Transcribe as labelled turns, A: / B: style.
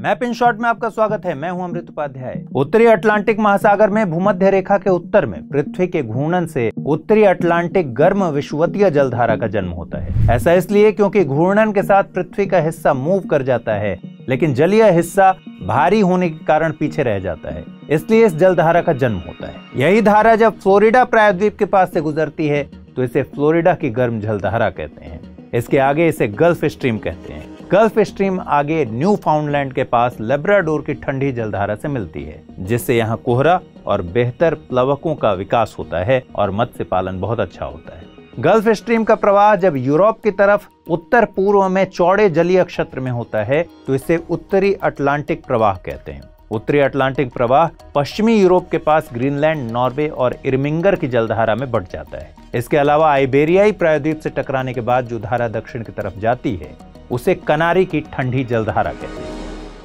A: Map in short में आपका स्वागत है। मैं हूँ अमृत उपाध्याय। उत्तरी अटलांटिक महासागर में भूमध्य रेखा के उत्तर में पृथ्वी के घूर्णन से उत्तरी अटलांटिक गर्म विश्वतीय जलधारा का जन्म होता है। ऐसा इसलिए क्योंकि घूर्णन के साथ पृथ्वी का हिस्सा मूव कर जाता है, लेकिन जलीय हिस्सा भारी होने के कारण पीछे रह जाता है। इसलिए इस जलधारा का जन्म होता है। यही धारा जब फ्लोरिडा प्रायद्वीप के पास से गुजरती है तो इसे फ्लोरिडा की गर्म जलधारा कहते हैं। इसके आगे इसे गल्फ स्ट्रीम कहते हैं। गल्फ स्ट्रीम आगे न्यू फाउंडलैंड के पास लेब्राडोर की ठंडी जलधारा से मिलती है, जिससे यहाँ कोहरा और बेहतर प्लवकों का विकास होता है और मत्स्य पालन बहुत अच्छा होता है। गल्फ स्ट्रीम का प्रवाह जब यूरोप की तरफ़ उत्तर पूर्व में चौड़े जलीय क्षेत्र में होता है तो इसे उत्तरी अटलांटिक प्रवाह कहते हैं। उत्तरी अटलांटिक प्रवाह पश्चिमी यूरोप के पास ग्रीनलैंड, नॉर्वे और इरमिंगर की जलधारा में बढ़ जाता है। इसके अलावा आइबेरियाई प्रायद्वीप से टकराने के बाद जो धारा दक्षिण की तरफ़ जाती है उसे कनारी की ठंडी जलधारा कहते हैं।